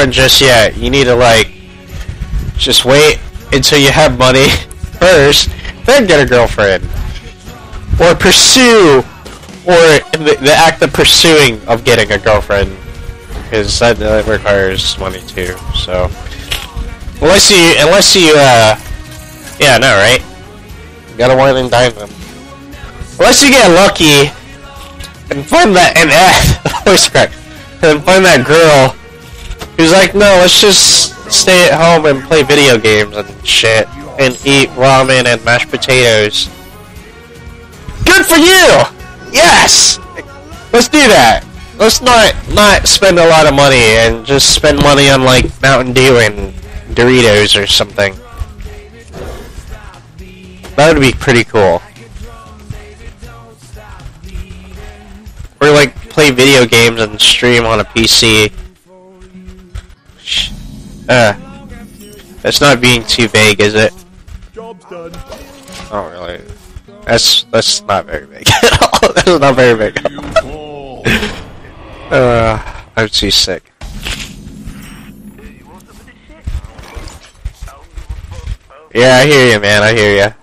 girlfriend just yet. You need to like just wait until you have money first, then get a girlfriend, or pursue, or the, the act of pursuing of getting a girlfriend, because that, that requires money too. So unless you unless you uh yeah no right, you gotta wine and dine them. Unless you get lucky and find that and uh, voice crack and find that girl who's like, no, let's just stay at home and play video games and shit and eat ramen and mashed potatoes. Good for you! Yes! Let's do that. Let's not not spend a lot of money and just spend money on like Mountain Dew and Doritos or something. That would be pretty cool. Or like play video games and stream on a PC. Sh- Uh, that's not being too vague, is it? Job's done. Oh, really? That's that's not very big at all. That's not very big. Uh, I'm too sick. Yeah, I hear you, man. I hear you.